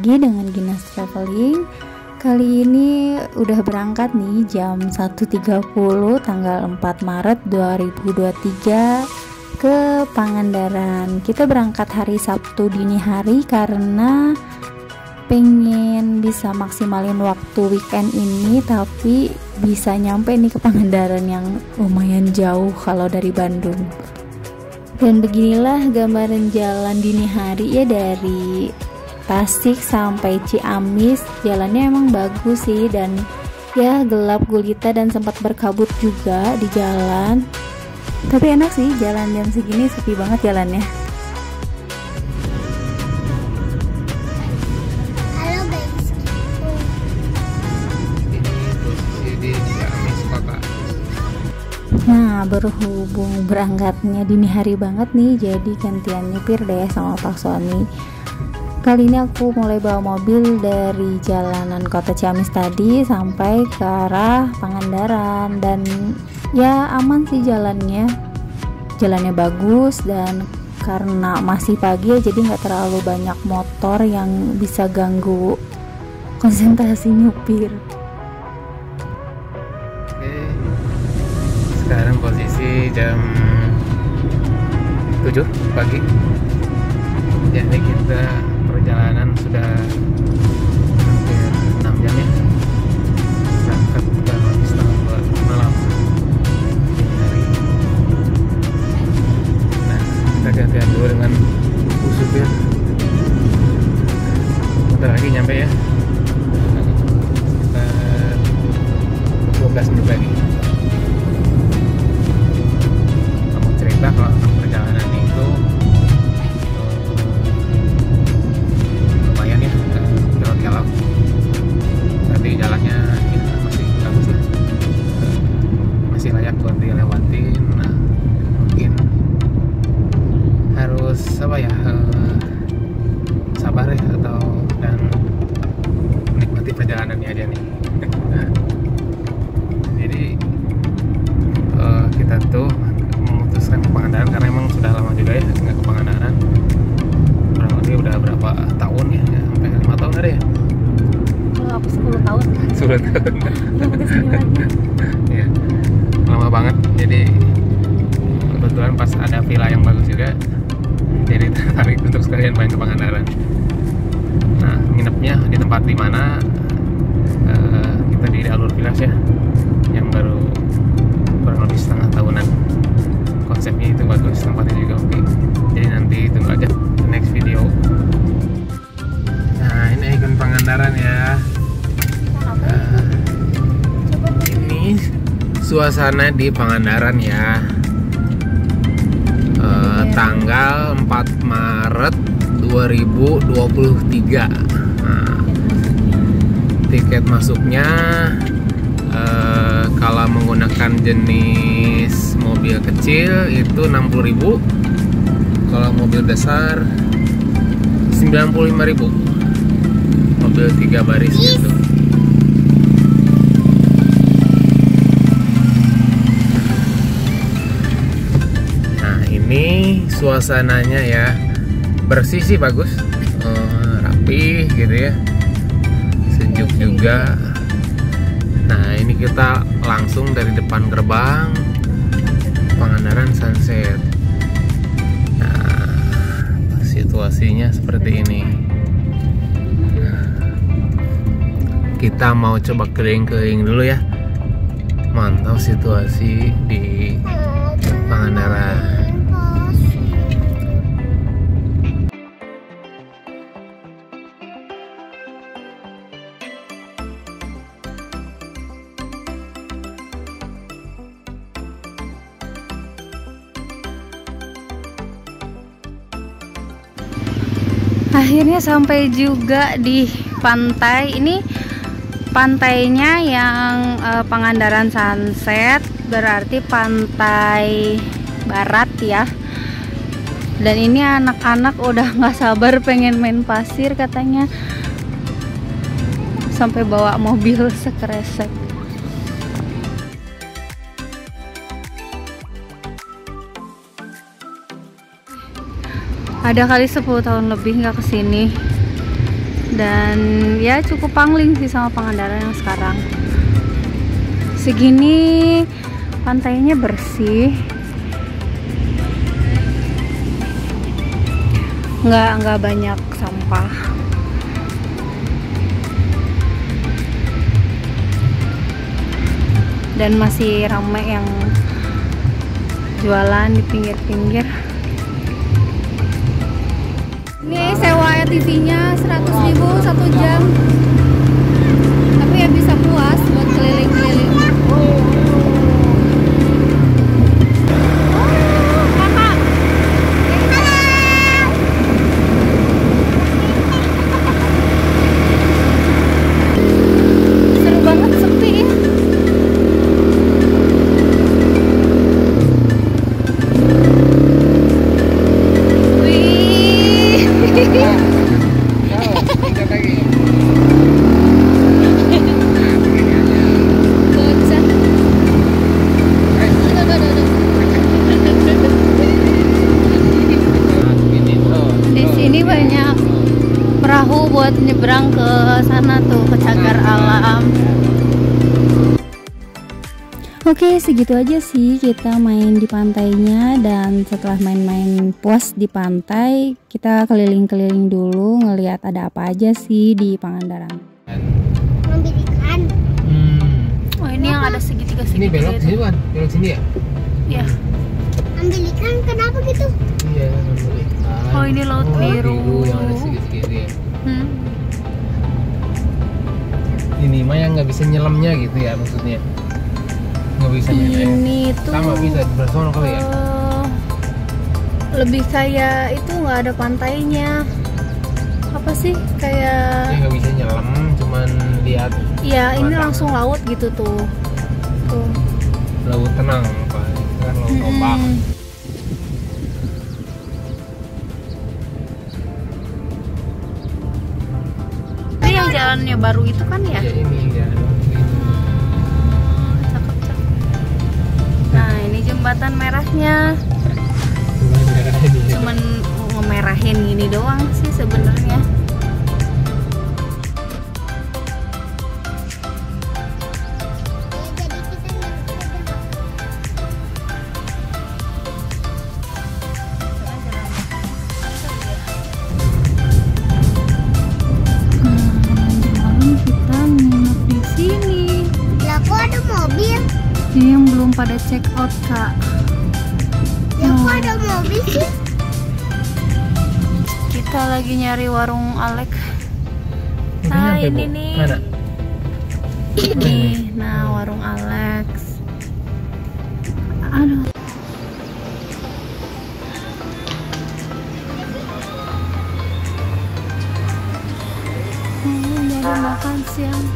Lagi dengan Ginas Traveling. Kali ini udah berangkat nih jam 1.30 tanggal 4 Maret 2023 ke Pangandaran. Kita berangkat hari Sabtu dini hari karena pengen bisa maksimalin waktu weekend ini tapi bisa nyampe nih ke Pangandaran yang lumayan jauh kalau dari Bandung. Dan beginilah gambaran jalan dini hari ya dari Tasik sampai Ciamis jalannya emang bagus sih dan ya gelap gulita dan sempat berkabut juga di jalan. Tapi enak sih jalan jam segini sepi banget jalannya. Halo guys, ini posisi di Ciamis kota Nah berhubung berangkatnya dini hari banget nih jadi gantian nyupir deh sama Pak Sony Kali ini aku mulai bawa mobil dari jalanan kota Ciamis tadi sampai ke arah Pangandaran. Dan ya aman sih jalannya. Jalannya bagus dan karena masih pagi ya jadi nggak terlalu banyak motor yang bisa ganggu konsentrasi nyupir. Oke sekarang posisi jam 7 pagi. Jadi kita perjalanan sudah hampir 6 jam ya. Berangkat lebih setengah dua malam. Hari nah kita gantian dulu dengan Bu supir. Bentar lagi nyampe ya. Sekitar 12 menit lagi. Kamu cerita kalau perjalanan itu tapi jalannya ya, masih bagus lah masih layak buat dilewatin. Nah mungkin harus apa ya eh, sabar ya atau dan menikmati perjalanannya aja nih. Jadi eh, kita tuh memutuskan ke Pangandaran karena emang sudah lama juga ya nggak ke Pangandaran lagi ya lama banget jadi kebetulan pas ada villa yang bagus juga jadi tertarik untuk sekalian main ke Pangandaran. Nah nginepnya di tempat di mana eh, kita di Alur Villas ya yang baru kurang lebih setengah tahunan. Konsepnya itu bagus tempatnya juga oke. Jadi nanti tunggu aja next video. Nah ini ikon Pangandaran ya ini suasana di Pangandaran ya. Eh, tanggal 4 Maret 2023 nah, tiket masuknya eh, kalau menggunakan jenis mobil kecil itu 60.000 kalau mobil besar 95.000 mobil tiga baris gitu Ini suasananya ya bersih sih bagus, Eh, rapi gitu ya, sejuk juga. Nah ini kita langsung dari depan gerbang Pangandaran Sunset. Nah situasinya seperti ini. Kita mau coba keliling-keliling dulu ya, mantau situasi di Pangandaran. Akhirnya sampai juga di pantai. Ini pantainya yang eh, Pangandaran Sunset, berarti pantai barat ya. Dan ini anak-anak udah nggak sabar pengen main pasir katanya. Sampai bawa mobil sekresek. Ada kali 10 tahun lebih nggak ke sini. dan ya cukup pangling sih sama Pangandaran yang sekarang. Segini pantainya bersih. Nggak nggak banyak sampah. Dan masih ramai yang jualan di pinggir-pinggir ini sewa TV nya 100.000 satu jam buat nyebrang ke sana tuh ke cagar alam. Oke, segitu aja sih kita main di pantainya dan setelah main-main puas di pantai, kita keliling-keliling dulu ngelihat ada apa aja sih di Pangandaran. Ngambil ikan. Hmm. Oh, ini yang ada segitiga-segitiga Ini belok sini bukan? Belok sini ya? Ya. Ambil ikan kenapa gitu? Iya, ngambil ikan. Oh, ini laut Oh, biru. yang ada segitiga ya. Hmm. Ini mah yang nggak bisa nyelamnya gitu ya maksudnya. Nggak bisa. Ini tuh Sama bisa di bersama kali ya. eh, lebih kayak itu nggak ada pantainya. Apa sih? Kayak nggak bisa nyelam, cuman lihat ya ini langsung laut gitu tuh. Tuh. laut tenang itu kan laut ombak. Jalannya baru itu kan ya? Ya ini ya. Hmm, cakep cakep. Nah ini jembatan merahnya. Cuman ngemerahin gini doang sih sebenarnya. Ini yang belum pada check out kak. Kok Oh. ada mobil sih? Kita lagi nyari warung Alek. Udah Nah nyampe, ini Bu. nih. Mana? Ini, nah warung Alex. Aduh. Oh, jadi makan siang.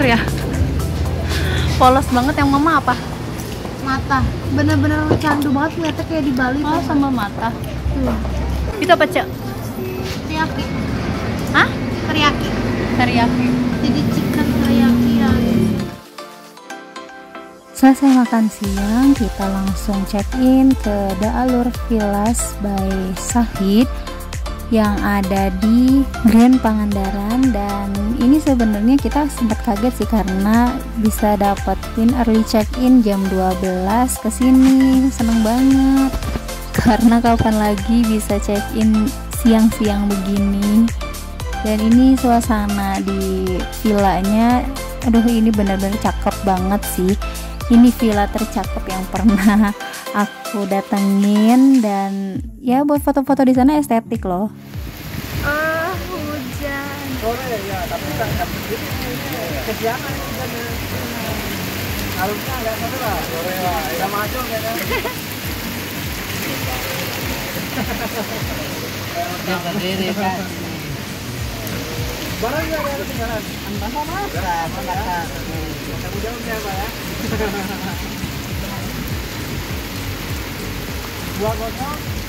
Hancur ya? Polos banget yang mama apa? Mata. Bener-bener candu banget ngeliatnya kayak di Bali. Oh, tuh. sama mata. Tuh. Itu apa, Cek? Teriyaki. Hah? Teriyaki. Teriyaki. Jadi chicken teriyaki ya. Selesai makan siang, kita langsung check-in ke The Allure Villas by Sahid yang ada di Grand Pangandaran dan ini sebenarnya kita sempat kaget sih karena bisa dapetin early check-in jam 12 ke sini. Seneng banget. Karena kapan lagi bisa check-in siang-siang begini. Dan ini suasana di villanya aduh ini benar-benar cakep banget sih ini villa tercakep yang pernah aku datengin dan ya buat foto-foto di sana estetik loh ah hujan sore ya tapi kan kesiangan hujannya harusnya ada satu lah sore lah ya macul ya kan sendiri kan Barang nggak ada ketinggalan? Entah mau masak, masak. Tanggung siapa ya? Dua kosong.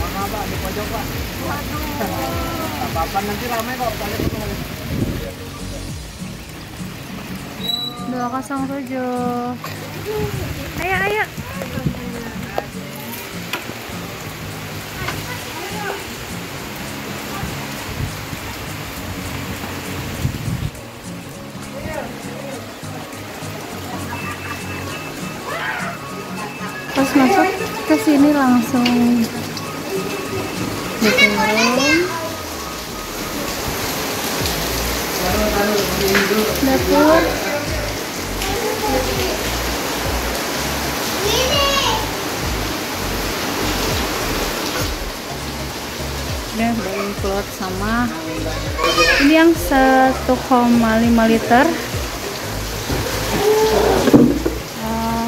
Mama pak di pojok pak. Waduh. Apa-apa nanti ramai kok kali kembali. Dua kosong tujuh. Ayo ayo. terus masuk ke sini langsung dapur udah baling cloth sama. Ini yang 1,5 liter. Eh,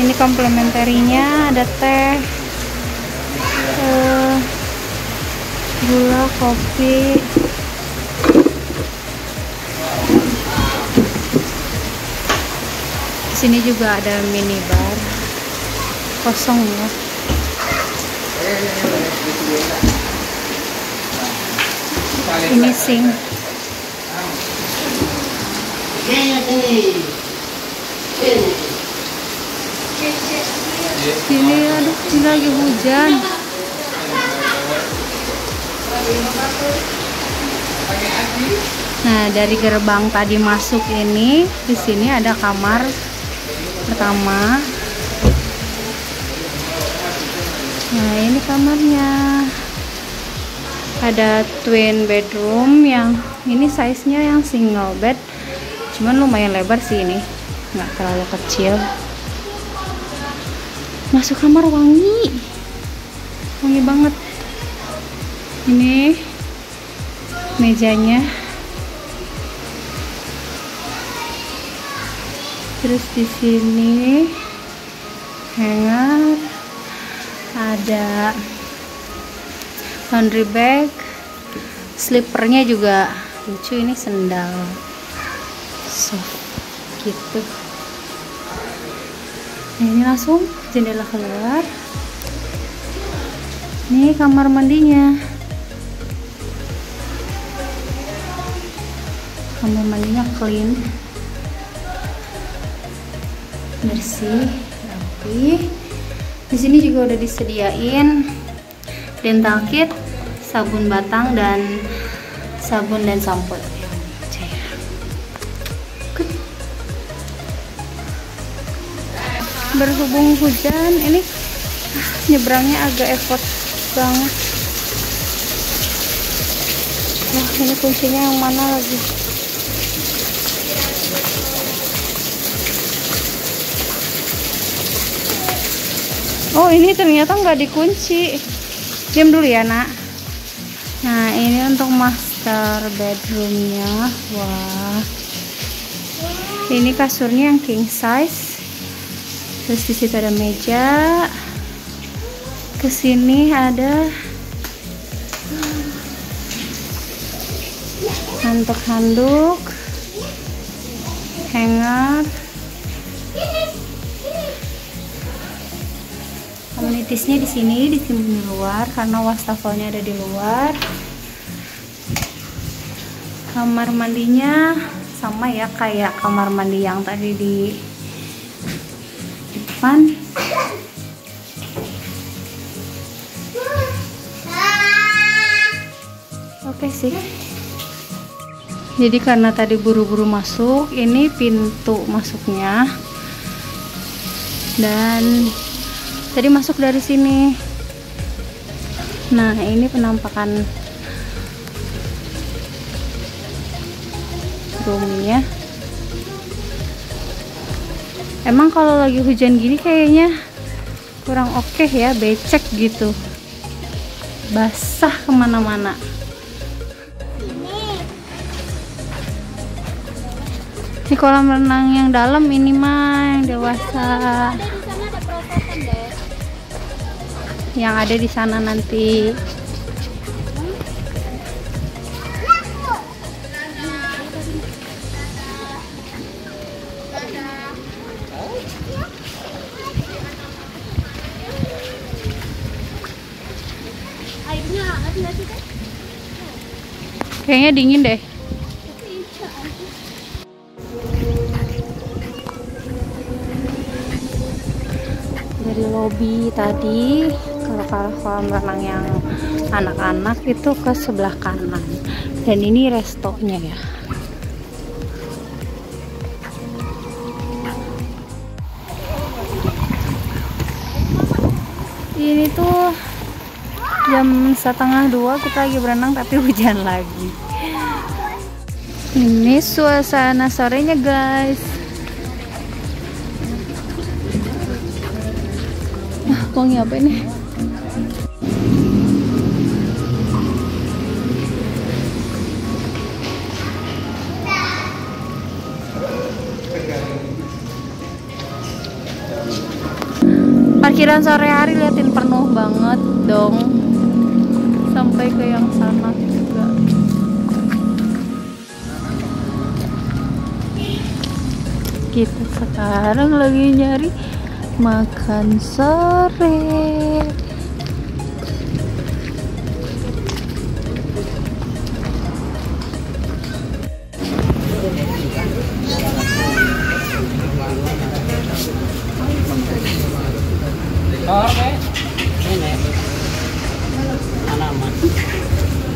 ini komplementerinya ada teh. Eh, gula kopi. Sini juga ada minibar kosong ya. Ini sing. Ini aduh ini lagi hujan nah dari gerbang tadi masuk ini di sini ada kamar pertama. Nah ini kamarnya. Ada twin bedroom yang ini size nya yang single bed cuman lumayan lebar sih ini. Nggak terlalu kecil. Masuk kamar wangi. Wangi banget ini mejanya. Terus di sini hanger ada laundry bag slippernya juga lucu ini sendal soft gitu. Nah, ini langsung jendela keluar. Ini kamar mandinya kamar clean. Bersih rapi. Di sini juga udah disediain dental kit sabun batang dan sabun dan sampo berhubung hujan ini nyebrangnya agak effort banget. Wah ini kuncinya yang mana lagi Oh ini ternyata nggak dikunci. Diam dulu ya nak. Nah ini untuk master bedroomnya. Wah. Ini kasurnya yang king size. Terus di situ ada meja. Ke sini ada handuk-handuk, hanger. Amenitisnya di sini di sini di luar karena wastafelnya ada di luar. Kamar mandinya sama ya kayak kamar mandi yang tadi di depan. Oke sih. Jadi karena tadi buru-buru masuk, ini pintu masuknya. Dan tadi masuk dari sini. Nah ini penampakan roomnya. Emang kalau lagi hujan gini kayaknya kurang oke okay ya becek gitu. Basah ke mana-mana. Ini kolam renang yang dalam ini mah yang dewasa yang ada di sana nanti Kayaknya dingin deh. Dari lobi tadi kalau kolam renang yang anak-anak itu ke sebelah kanan. Dan ini restonya ya. Ini tuh jam setengah dua kita lagi berenang tapi hujan lagi. Ini suasana sorenya guys. Wangi apa ini parkiran sore hari liatin penuh banget dong. Sampai ke yang sana juga. Kita sekarang lagi nyari makan sore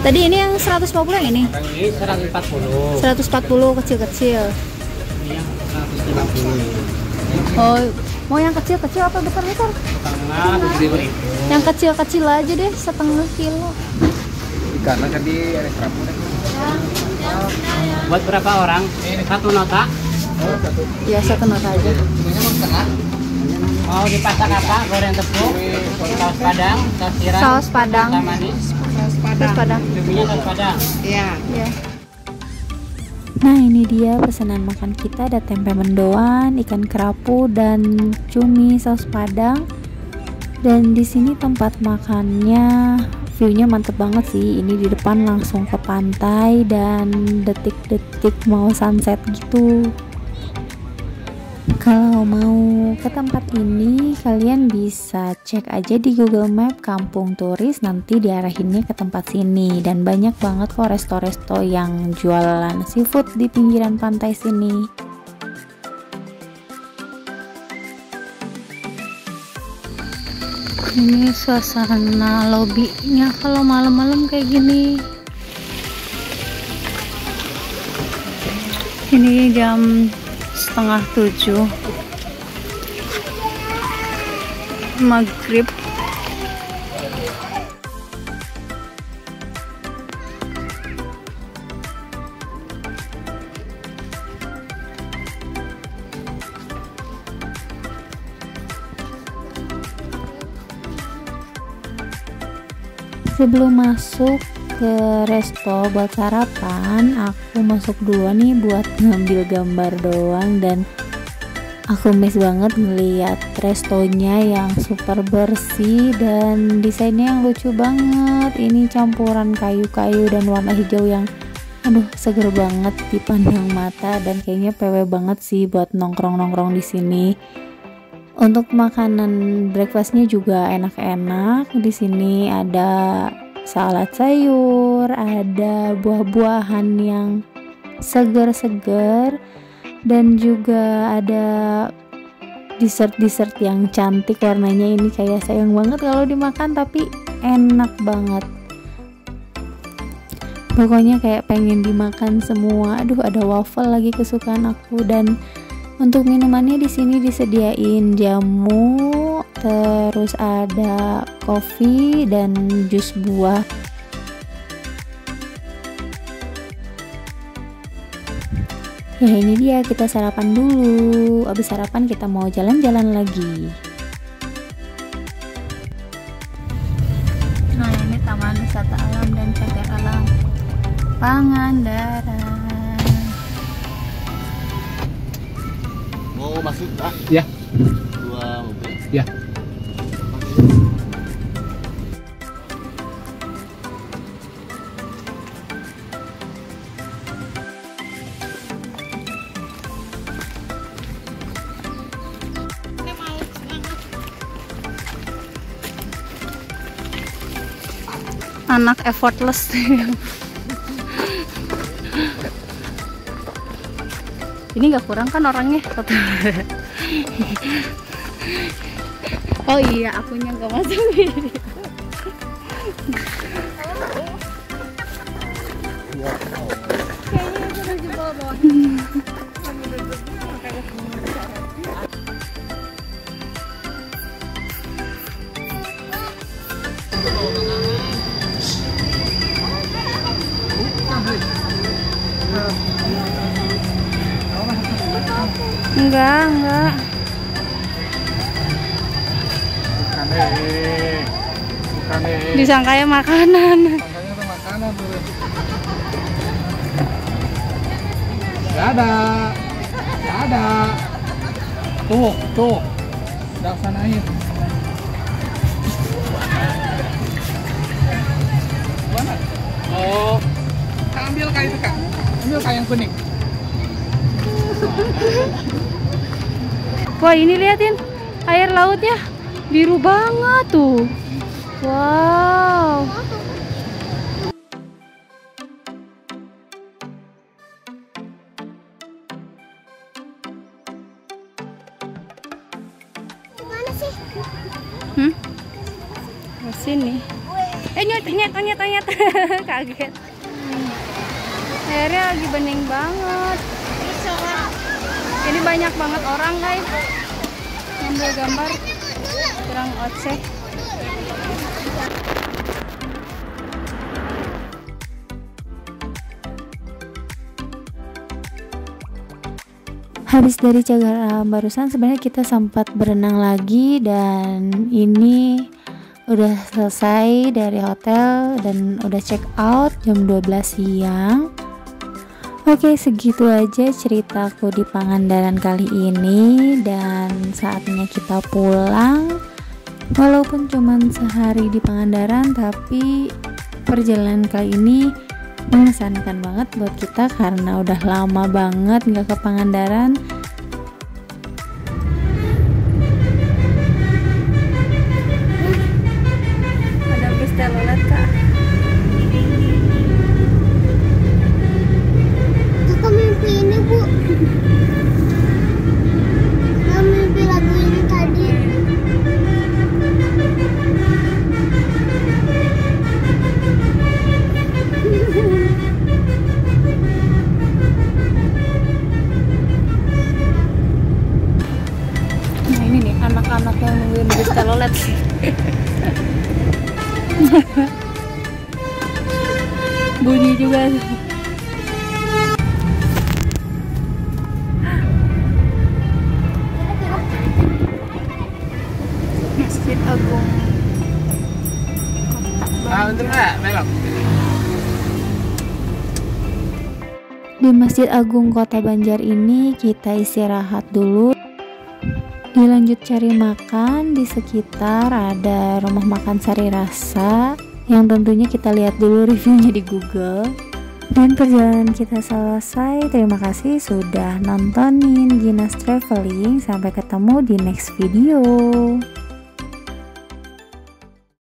Tadi ini yang 150 yang ini? Ini 140. 140 kecil-kecil. Ini yang 150. Oh, mau yang kecil-kecil apa besar-besar? Tengah 7000. Yang kecil-kecil aja deh, setengah kilo. Karena tadi ada deh. Buat berapa orang? Satu nota. Ya, satu nota aja. Mau dipasak apa? Goreng tepung, saus padang, saus tiram, Saus padang. manis, Terus padang. cuminya saus padang. Ya. Nah ini dia pesanan makan kita ada tempe mendoan, ikan kerapu dan cumi saus padang. Dan di sini tempat makannya viewnya mantep banget sih. Ini di depan langsung ke pantai dan detik-detik mau sunset gitu. Kalau mau ke tempat ini, kalian bisa cek aja di Google Map kampung turis, nanti diarahinnya ke tempat sini. Dan banyak banget kok resto-resto yang jualan seafood di pinggiran pantai sini. Ini suasana lobbynya kalau malam-malam kayak gini. Ini jam setengah tujuh. Maghrib. Sebelum masuk ke resto buat sarapan aku masuk dulu nih buat ngambil gambar doang dan aku miss banget ngeliat restonya yang super bersih dan desainnya yang lucu banget. Ini campuran kayu-kayu dan warna hijau yang aduh seger banget dipandang mata dan kayaknya PW banget sih buat nongkrong-nongkrong di sini. Untuk makanan breakfastnya juga enak-enak. Di sini ada salad sayur, ada buah-buahan yang segar-segar dan juga ada dessert-dessert yang cantik. Warnanya ini kayak sayang banget kalau dimakan tapi enak banget. Pokoknya kayak pengen dimakan semua. Aduh ada waffle lagi kesukaan aku dan untuk minumannya di sini disediain jamu terus ada kopi dan jus buah. Ya ini dia kita sarapan dulu. Habis sarapan kita mau jalan-jalan lagi. Nah ini taman wisata alam dan cagar alam. Pangandaran anak effortless. Ini gak kurang kan orangnya? Oh iya akunya nggak masuk. Kayaknya enggak enggak Bukan deh. Bukan deh. disangkanya makanan Makanya tuh makanan tuh. Gak ada. Gak ada. Tuh, tuh. Udah sanain. Mana? Oh. Ambil kayak itu, Kak. Ambil kayak yang kuning. Wah ini liatin air lautnya biru banget tuh wow Mana sih? Hmm? Ke sini. Eh nyet nyet nyet nyet kaget. Airnya lagi bening banget. Ini banyak banget orang guys. Ngambil gambar. Kurang oceh. Habis dari cagar alam barusan sebenarnya kita sempat berenang lagi dan ini udah selesai dari hotel dan udah check out jam 12 siang. Oke, segitu aja ceritaku di Pangandaran kali ini dan saatnya kita pulang. Walaupun cuman sehari di Pangandaran tapi perjalanan kali ini mengesankan banget buat kita karena udah lama banget nggak ke Pangandaran bunyi juga. Masjid Agung Ah, nggak? Belok. Di Masjid Agung Kota Banjar ini kita istirahat dulu. Dilanjut cari makan di sekitar ada rumah makan Sari Rasa yang tentunya kita lihat dulu reviewnya di Google. Dan perjalanan kita selesai. Terima kasih sudah nontonin Ginas Traveling. Sampai ketemu di next video.